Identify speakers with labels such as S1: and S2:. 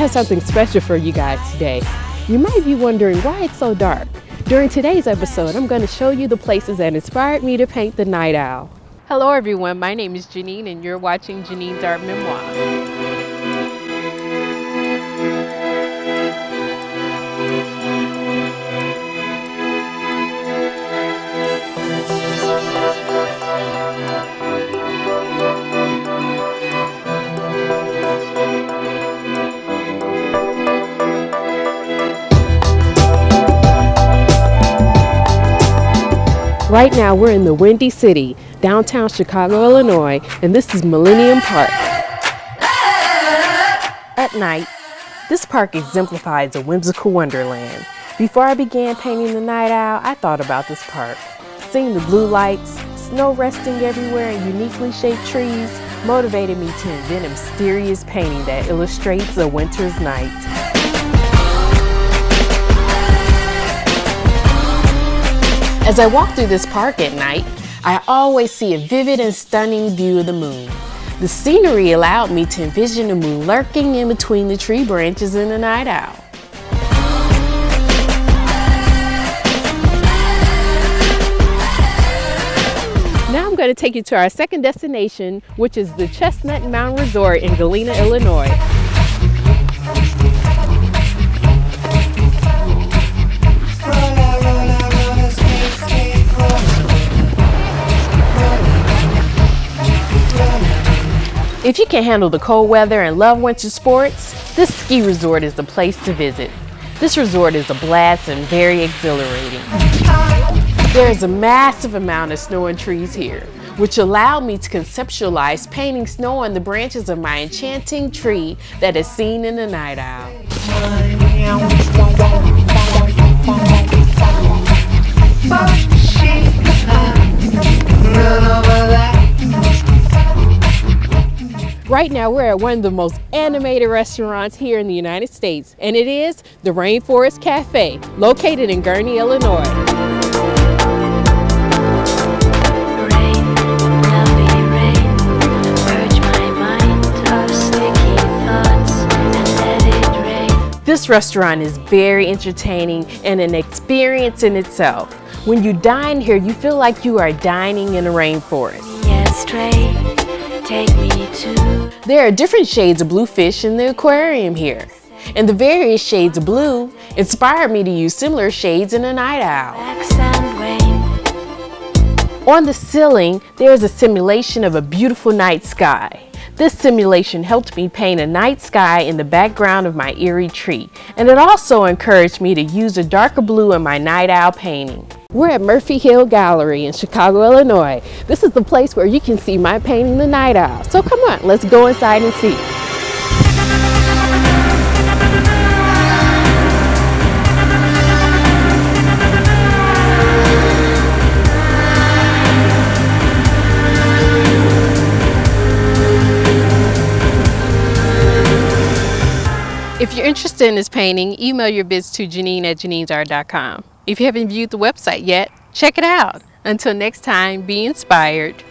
S1: got something special for you guys today. You might be wondering why it's so dark. During today's episode, I'm going to show you the places that inspired me to paint the night owl. Hello everyone, my name is Janeen and you're watching Janeen's Art Memoir. Right now we're in the Windy City, downtown Chicago, Illinois, and this is Millennium Park. At night, this park exemplifies a whimsical wonderland. Before I began painting the night owl, I thought about this park. Seeing the blue lights, snow resting everywhere, and uniquely shaped trees motivated me to invent a mysterious painting that illustrates a winter's night. As I walk through this park at night, I always see a vivid and stunning view of the moon. The scenery allowed me to envision the moon lurking in between the tree branches in the night owl. Now I'm going to take you to our second destination, which is the Chestnut Mountain Resort in Galena, Illinois. If you can handle the cold weather and love winter sports, this ski resort is the place to visit. This resort is a blast and very exhilarating. There is a massive amount of snow and trees here, which allowed me to conceptualize painting snow on the branches of my enchanting tree that is seen in the night owl. Right now, we're at one of the most animated restaurants here in the United States, and it is the Rainforest Cafe, located in Gurnee, Illinois. This restaurant is very entertaining and an experience in itself. When you dine here, you feel like you are dining in a rainforest. There are different shades of blue fish in the aquarium here. And the various shades of blue inspired me to use similar shades in a night owl. On the ceiling, there is a simulation of a beautiful night sky. This simulation helped me paint a night sky in the background of my eerie tree, and it also encouraged me to use a darker blue in my night owl painting. We're at Murphy Hill Gallery in Chicago, Illinois. This is the place where you can see my painting The Night Owl. So come on, let's go inside and see. If you're interested in this painting, email your bids to Janeen at janeensart.com. If you haven't viewed the website yet, check it out. Until next time, be inspired.